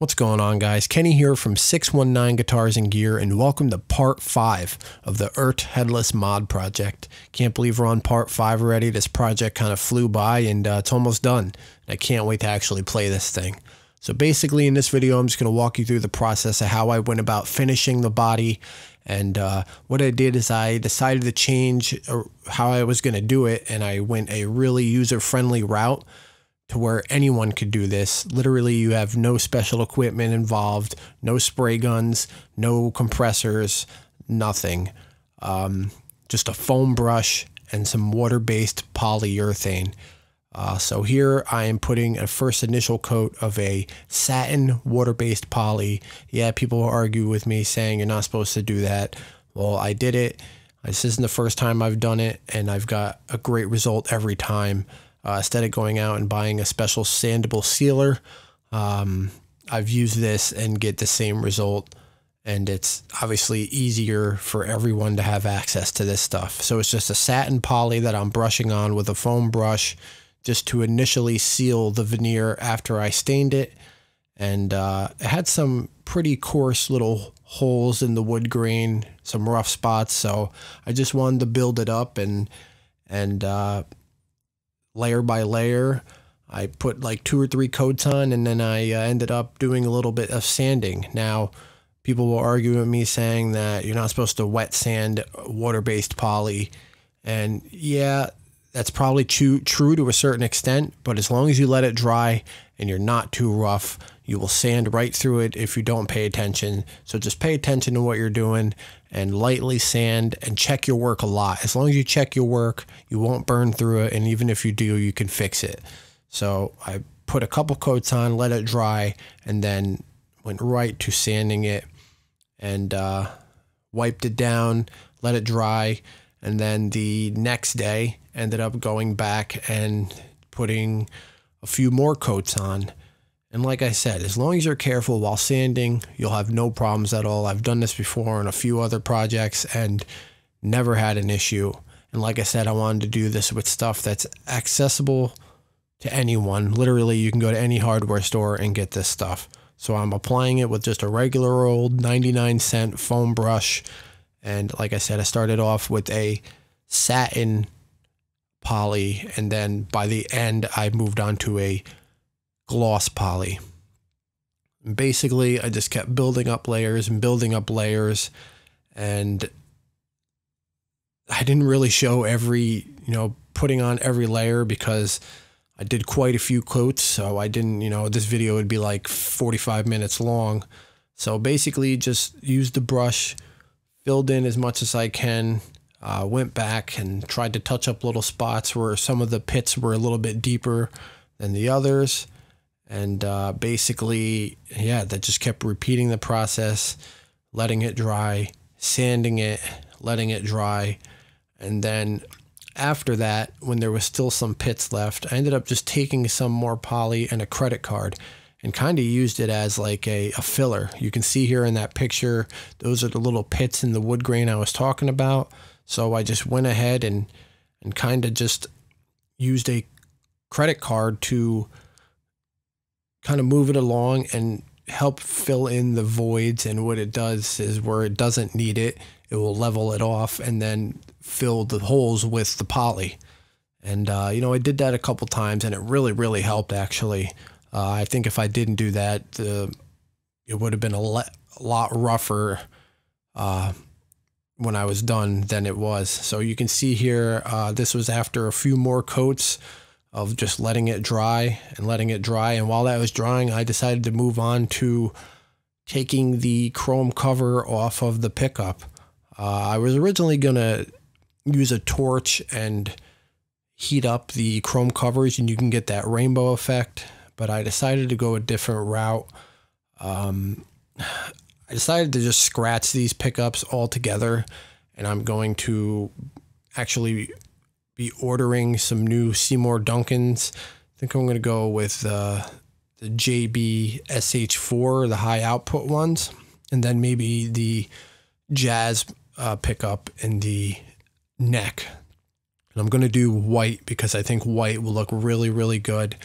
What's going on, guys? Kenny here from 619 Guitars and Gear, and welcome to part 5 of the Eart Headless Mod project. Can't believe we're on part 5 already. This project kind of flew by, and uh, it's almost done. I can't wait to actually play this thing. So basically, in this video, I'm just going to walk you through the process of how I went about finishing the body. And uh, what I did is I decided to change uh, how I was going to do it, and I went a really user-friendly route to where anyone could do this. Literally, you have no special equipment involved, no spray guns, no compressors, nothing. Um, just a foam brush and some water-based polyurethane. Uh, so here I am putting a first initial coat of a satin water-based poly. Yeah, people argue with me saying you're not supposed to do that. Well, I did it. This isn't the first time I've done it, and I've got a great result every time. Uh, instead of going out and buying a special sandable sealer, um, I've used this and get the same result. And it's obviously easier for everyone to have access to this stuff. So it's just a satin poly that I'm brushing on with a foam brush just to initially seal the veneer after I stained it. And uh, it had some pretty coarse little holes in the wood grain, some rough spots. So I just wanted to build it up and and uh, layer by layer. I put like two or three coats on, and then I uh, ended up doing a little bit of sanding. Now, people will argue with me saying that you're not supposed to wet sand water based poly. And yeah, that's probably true, true to a certain extent, but as long as you let it dry and you're not too rough, you will sand right through it if you don't pay attention. So just pay attention to what you're doing and lightly sand and check your work a lot. As long as you check your work, you won't burn through it. And even if you do, you can fix it. So I put a couple coats on, let it dry, and then went right to sanding it and uh, wiped it down, let it dry. And then the next day, ended up going back and putting a few more coats on. And like I said, as long as you're careful while sanding, you'll have no problems at all. I've done this before on a few other projects and never had an issue. And like I said, I wanted to do this with stuff that's accessible to anyone. Literally, you can go to any hardware store and get this stuff. So I'm applying it with just a regular old 99 cent foam brush. And like I said, I started off with a satin poly. And then by the end, I moved on to a gloss poly. Basically, I just kept building up layers and building up layers. And I didn't really show every, you know, putting on every layer because I did quite a few coats. So I didn't, you know, this video would be like 45 minutes long. So basically, just used the brush, filled in as much as I can, uh, went back and tried to touch up little spots where some of the pits were a little bit deeper than the others and uh, basically, yeah, that just kept repeating the process, letting it dry, sanding it, letting it dry, and then after that, when there was still some pits left, I ended up just taking some more poly and a credit card and kind of used it as like a, a filler. You can see here in that picture, those are the little pits in the wood grain I was talking about. So I just went ahead and, and kind of just used a credit card to kind of move it along and help fill in the voids. And what it does is where it doesn't need it, it will level it off and then fill the holes with the poly. And, uh, you know, I did that a couple times and it really, really helped actually. Uh, I think if I didn't do that, it would have been a, a lot rougher uh, when I was done than it was. So you can see here, uh, this was after a few more coats of just letting it dry and letting it dry. And while that was drying, I decided to move on to taking the chrome cover off of the pickup. Uh, I was originally going to use a torch and heat up the chrome covers and you can get that rainbow effect, but I decided to go a different route. Um, I decided to just scratch these pickups all together and I'm going to actually be ordering some new Seymour Duncans. I think I'm going to go with uh, the JB SH4, the high output ones, and then maybe the Jazz uh, pickup in the neck. And I'm going to do white because I think white will look really, really good.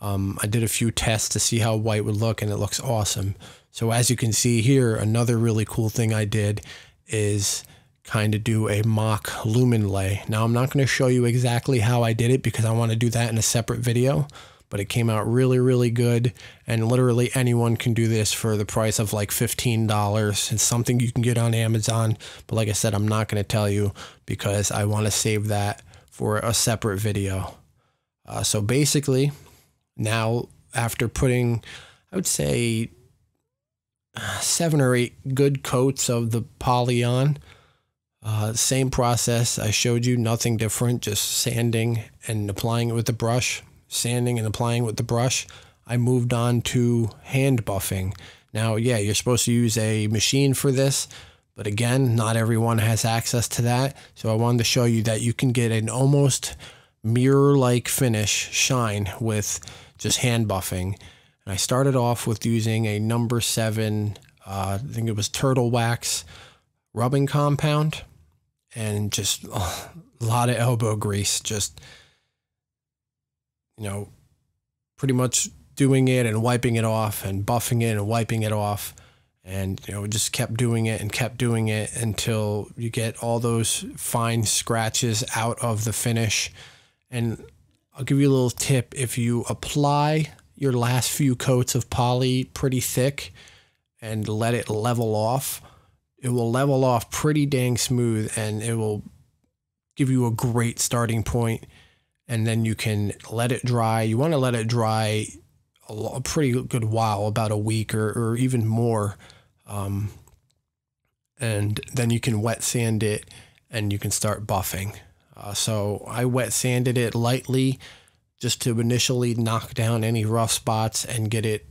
Um, I did a few tests to see how white would look, and it looks awesome. So as you can see here, another really cool thing I did is kind of do a mock Luminlay. Now I'm not going to show you exactly how I did it because I want to do that in a separate video, but it came out really, really good. And literally anyone can do this for the price of like $15. It's something you can get on Amazon. But like I said, I'm not going to tell you because I want to save that for a separate video. Uh, so basically, now after putting, I would say, seven or eight good coats of the poly on, uh, same process I showed you, nothing different, just sanding and applying it with the brush, sanding and applying with the brush. I moved on to hand buffing. Now, yeah, you're supposed to use a machine for this, but again, not everyone has access to that. So I wanted to show you that you can get an almost mirror-like finish shine with just hand buffing. And I started off with using a number seven, uh, I think it was Turtle Wax rubbing compound and just a lot of elbow grease, just, you know, pretty much doing it and wiping it off and buffing it and wiping it off. And, you know, just kept doing it and kept doing it until you get all those fine scratches out of the finish. And I'll give you a little tip. If you apply your last few coats of poly pretty thick and let it level off, it will level off pretty dang smooth and it will give you a great starting point and then you can let it dry. You want to let it dry a, a pretty good while, about a week or, or even more. Um, and then you can wet sand it and you can start buffing. Uh, so I wet sanded it lightly just to initially knock down any rough spots and get it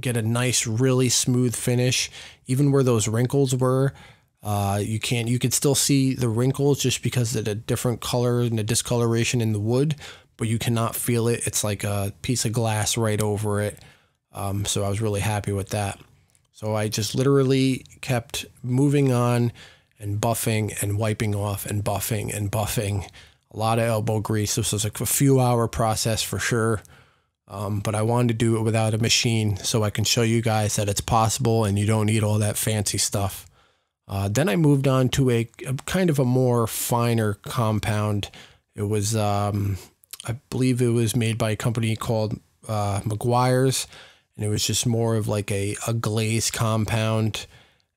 get a nice, really smooth finish. Even where those wrinkles were, uh, you can't. You could still see the wrinkles just because of the different color and the discoloration in the wood, but you cannot feel it. It's like a piece of glass right over it. Um, so I was really happy with that. So I just literally kept moving on and buffing and wiping off and buffing and buffing. A lot of elbow grease. This was like a few hour process for sure. Um, but I wanted to do it without a machine so I can show you guys that it's possible and you don't need all that fancy stuff. Uh, then I moved on to a, a, kind of a more finer compound. It was, um, I believe it was made by a company called uh, Meguiar's, and it was just more of like a, a glaze compound.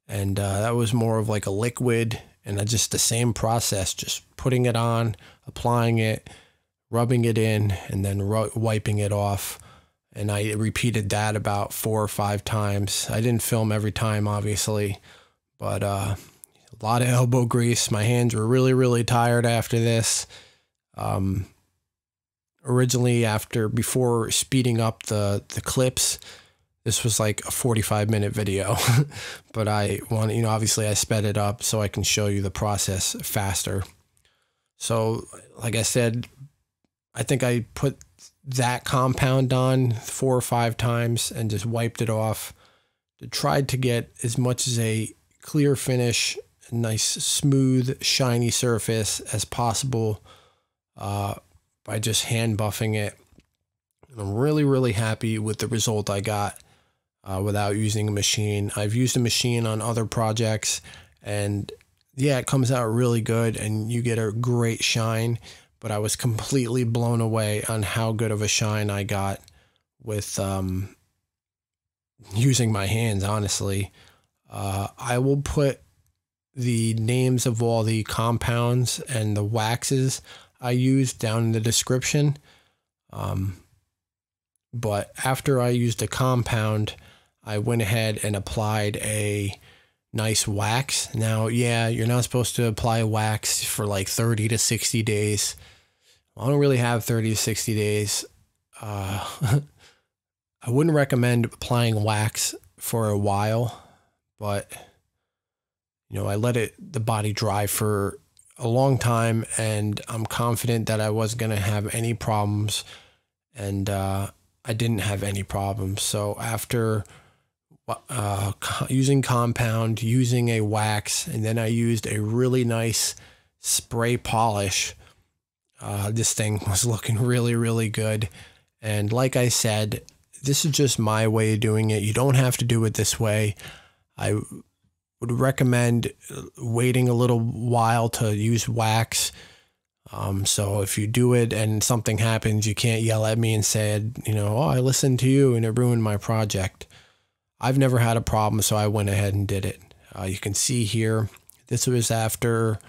And uh, that was more of like a liquid, and just the same process, just putting it on, applying it, rubbing it in and then wiping it off. And I repeated that about four or five times. I didn't film every time, obviously, but uh, a lot of elbow grease. My hands were really, really tired after this. Um, originally, after before speeding up the the clips, this was like a 45 minute video, but I want you know obviously I sped it up so I can show you the process faster. So, like I said, I think I put that compound on four or five times and just wiped it off. Tried to get as much as a clear finish, a nice, smooth, shiny surface as possible uh, by just hand buffing it. And I'm really, really happy with the result I got uh, without using a machine. I've used a machine on other projects and yeah, it comes out really good and you get a great shine but I was completely blown away on how good of a shine I got with um, using my hands, honestly. Uh, I will put the names of all the compounds and the waxes I used down in the description. Um, but after I used a compound, I went ahead and applied a nice wax. Now, yeah, you're not supposed to apply wax for like 30 to 60 days. I don't really have 30 to 60 days. Uh, I wouldn't recommend applying wax for a while, but you know, I let it the body dry for a long time and I'm confident that I wasn't going to have any problems and uh, I didn't have any problems. So after uh, using compound, using a wax, and then I used a really nice spray polish. Uh, this thing was looking really, really good. And like I said, this is just my way of doing it. You don't have to do it this way. I would recommend waiting a little while to use wax. Um, so if you do it and something happens, you can't yell at me and say, you know, oh, I listened to you and it ruined my project. I've never had a problem, so I went ahead and did it. Uh, you can see here, this was after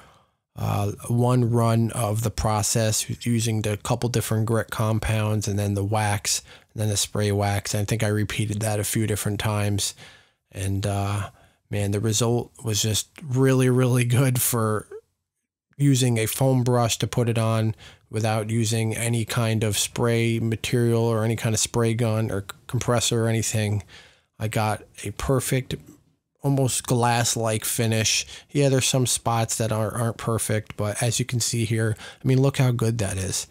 uh, one run of the process using the couple different grit compounds and then the wax and then the spray wax. And I think I repeated that a few different times. And uh, man, the result was just really, really good for using a foam brush to put it on without using any kind of spray material or any kind of spray gun or compressor or anything. I got a perfect, almost glass-like finish. Yeah, there's some spots that aren't, aren't perfect, but as you can see here, I mean, look how good that is.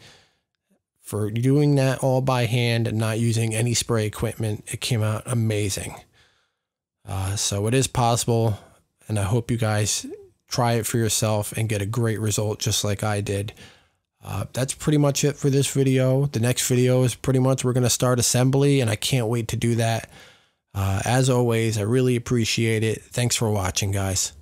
For doing that all by hand and not using any spray equipment, it came out amazing. Uh, so it is possible, and I hope you guys try it for yourself and get a great result just like I did. Uh, that's pretty much it for this video. The next video is pretty much we're going to start assembly, and I can't wait to do that. Uh, as always, I really appreciate it. Thanks for watching, guys.